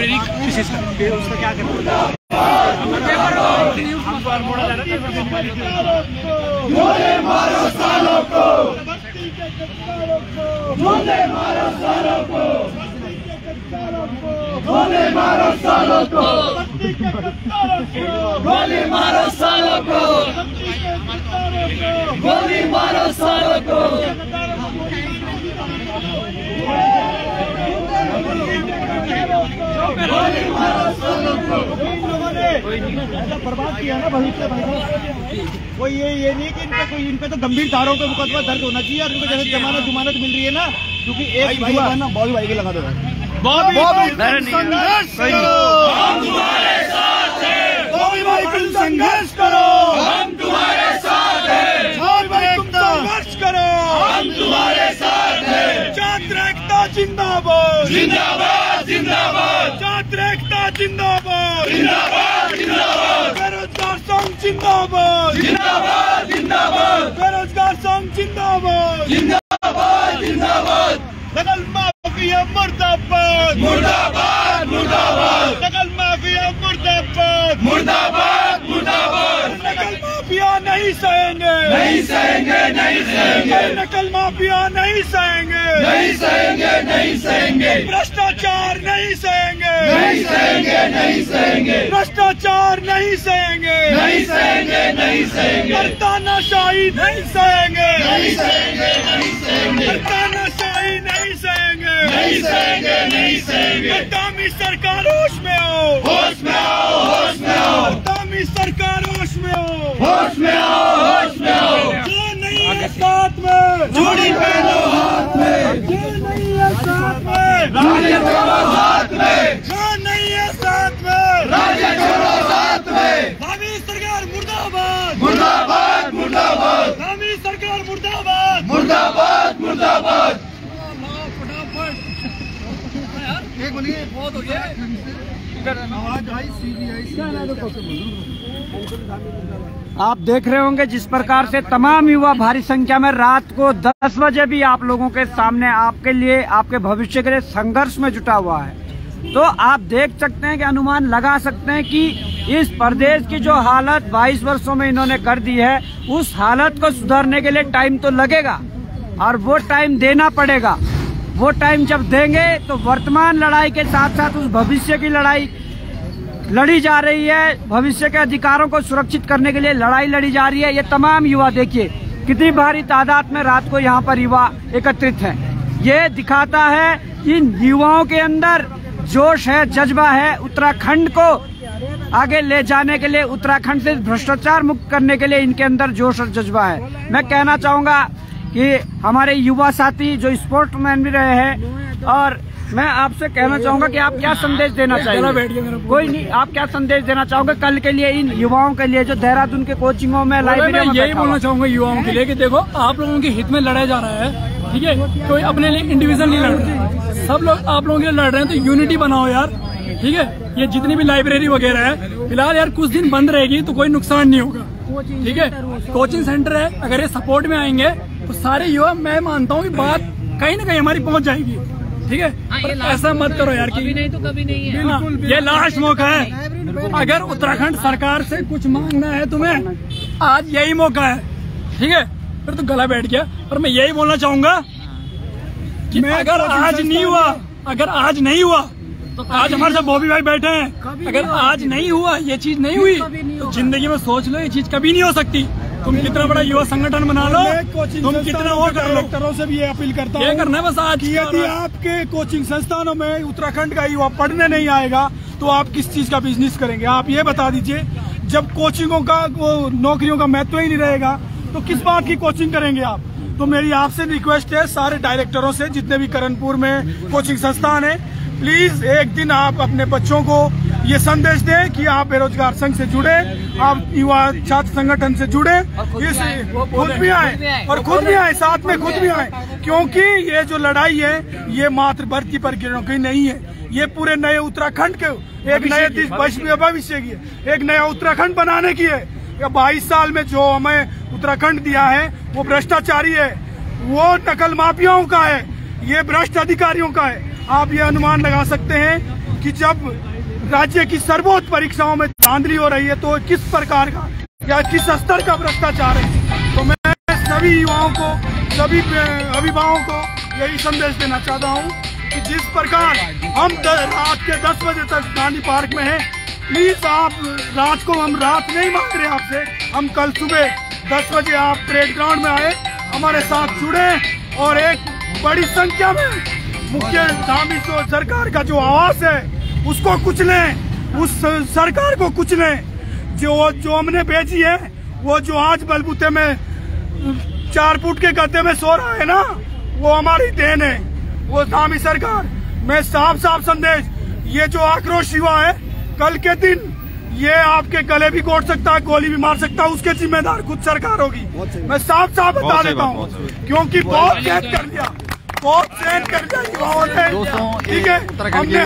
Library उसका क्या गोली मारो सालों को गोली मारो सालों को बर्बाद किया ना भविष्य भाई साहब। कोई ये ये नहीं कि इन पे कोई इन पे तो गंभीर धारों पे मुकदमा दर्ज होना चाहिए और इनको जैसे जमानत जमानत मिल रही है ना क्योंकि एक भाई ना बॉबी भाई के लगा दो। संघर्ष। बॉबी भाई संघर्ष करो हम तुम्हारे साथ हैं बॉबी भाई तुम संघर्ष करो हम तुम्हारे साथ हैं छात्र एकता जिंदाबाद। जिंदाबाद जिंदाबाद। छात्र एकता जिंदाबाद। जिंदाबाद जिंदाबाद। बेरोजगार संघ जिंदाबाद। जिंदाबाद जिंदाबाद। बेरोजगार संघ जिंदाबाद। जिंदाबाद जिंदाबाद। नकल माफिया मुर्दाबाद। मुर्दाबाद मुर्दाबाद नकल माफिया मुर्दाबाद मुर्दाबाद मुर्दाबाद नकल माफिया नहीं सहेंगे नहीं सहेंगे नहीं सहेंगे नकल माफिया नहीं सहेंगे नहीं सहेंगे नहीं सहेंगे भ्रष्टाचार नहीं सहेंगे नहीं सहेंगे नहीं सहेंगे भ्रष्टाचार नहीं सहेंगे नहीं सहेंगे नहीं सहेंगे तानाशाही नहीं सहेंगे नहीं सहेंगे नहीं सहेंगे तानाशाही नहीं सहेंगे नहीं सहेंगे नहीं सहेंगे सरकार होश में आओ होश में आओ होश में आओ दामी सरकार होश में आओ होश में आओ होश में आओ जो नहीं है साथ में चूड़ी पहनो हाथ में जो नहीं है साथ में राज्य छोड़ो हाथ में जो नहीं है साथ में राज्य छोड़ो साथ में दामी सरकार मुर्दाबाद मुर्दाबाद मुर्दाबाद दामी सरकार मुर्दाबाद मुर्दाबाद आप देख रहे होंगे जिस प्रकार से तमाम युवा भारी संख्या में रात को 10 बजे भी आप लोगों के सामने आपके लिए आपके भविष्य के लिए संघर्ष में जुटा हुआ है। तो आप देख सकते हैं कि अनुमान लगा सकते हैं कि इस प्रदेश की जो हालत 22 वर्षों में इन्होंने कर दी है उस हालत को सुधारने के लिए टाइम तो लगेगा। और वो टाइम देना पड़ेगा। वो टाइम जब देंगे तो वर्तमान लड़ाई के साथ साथ उस भविष्य की लड़ाई लड़ी जा रही है। भविष्य के अधिकारों को सुरक्षित करने के लिए लड़ाई लड़ी जा रही है। ये तमाम युवा देखिए, कितनी भारी तादाद में रात को यहाँ पर युवा एकत्रित हैं। ये दिखाता है इन युवाओं के अंदर जोश है, जज्बा है। उत्तराखंड को आगे ले जाने के लिए, उत्तराखंड से भ्रष्टाचार मुक्त करने के लिए इनके अंदर जोश और जज्बा है। मैं कहना चाहूँगा कि हमारे युवा साथी जो स्पोर्ट्समैन भी रहे हैं और मैं आपसे कहना चाहूँगा कि आप क्या संदेश देना चाहिए कोई नहीं आप क्या संदेश देना चाहोगे कल के लिए इन युवाओं के लिए जो देहरादून के कोचिंगों में लाइब्रेरी में यही बोलना? चाहूँगा युवाओं के लिए कि देखो आप लोगों के हित में लड़ाया जा रहा है ठीक है? कोई अपने लिए इंडिविजुअल नहीं लड़ रहा। सब लोग आप लोगों के लिए लड़ रहे हैं तो यूनिटी बनाओ यार ठीक है? ये जितनी भी लाइब्रेरी वगैरह है फ़िलहाल यार कुछ दिन बंद रहेगी तो कोई नुकसान नहीं होगा ठीक है? कोचिंग सेंटर है अगर ये सपोर्ट में आएँगे तो सारे युवा मैं मानता हूँ कि बात कहीं ना कहीं हमारी पहुँच जाएगी। ठीक है? पर ऐसा मत करो यार कि नहीं तो कभी नहीं है। ये लास्ट मौका है। अगर उत्तराखंड सरकार से कुछ मांगना है तुम्हें आज यही मौका है। ठीक है? फिर तो गला बैठ गया। पर मैं यही बोलना चाहूँगा कि अगर आज नहीं हुआ अगर आज नहीं हुआ तो आज हमारे साथ बॉबी भाई बैठे हैं। अगर आज नहीं हुआ ये चीज़ नहीं हुई तो ज़िंदगी में सोच लो ये चीज़ कभी नहीं हो सकती। तुम कितना बड़ा युवा संगठन बना लो। तुम कितना वो कर लो। डायरेक्टरों से भी ये अपील करता हूँ। करना बस आज कि यदि आपके कोचिंग संस्थानों में उत्तराखंड का युवा पढ़ने नहीं आएगा तो आप किस चीज़ का बिज़नेस करेंगे? आप ये बता दीजिए जब कोचिंगों का वो नौकरियों का महत्व ही नहीं रहेगा तो किस बात की कोचिंग करेंगे आप? तो मेरी आपसे रिक्वेस्ट है सारे डायरेक्टरों से जितने भी करणपुर में कोचिंग संस्थान है प्लीज़ एक दिन आप अपने बच्चों को ये संदेश दें कि आप बेरोजगार संघ से जुड़े आप युवा छात्र संगठन से जुड़े। इस खुद भी आए और खुद भी आए साथ में खुद भी आए। क्योंकि ये जो लड़ाई है ये मात्र भर्ती पर की नहीं है। ये पूरे नए उत्तराखंड के एक नए देश भविष्य की है। एक नया उत्तराखंड बनाने की है। या बाईस साल में जो हमें उत्तराखंड दिया है वो भ्रष्टाचारी है। वो नकल माफियाओं का है। ये भ्रष्ट अधिकारियों का है। आप ये अनुमान लगा सकते हैं कि जब राज्य की सर्वोच्च परीक्षाओं में धांधली हो रही है तो किस प्रकार का या किस स्तर का भ्रष्टाचार है? तो मैं सभी युवाओं को, सभी अभिभावकों को यही संदेश देना चाहता हूँ कि जिस प्रकार हम रात के 10 बजे तक गांधी पार्क में हैं प्लीज़ आप रात को, हम रात नहीं मांग रहे आपसे, हम कल सुबह 10 बजे आप परेड ग्राउंड में आए, हमारे साथ जुड़े और एक बड़ी संख्या में मुख्य धामी सरकार का जो आवास है उसको कुचलें उस सरकार को कुचलें जो जो हमने भेजी है वो जो आज बलबूते में चार फुट के गद्दे में सो रहा है ना वो हमारी देन है। वो धामी सरकार मैं साफ़ साफ़ संदेश ये जो आक्रोश हुआ है कल के दिन ये आपके गले भी कोट सकता है गोली भी मार सकता है उसके जिम्मेदार खुद सरकार होगी। मैं साफ़ साफ़ बता देता हूँ क्योंकि बहुत चेक कर लिया बहुत चेक कर लिया युवाओं ने। ठीक है? हमने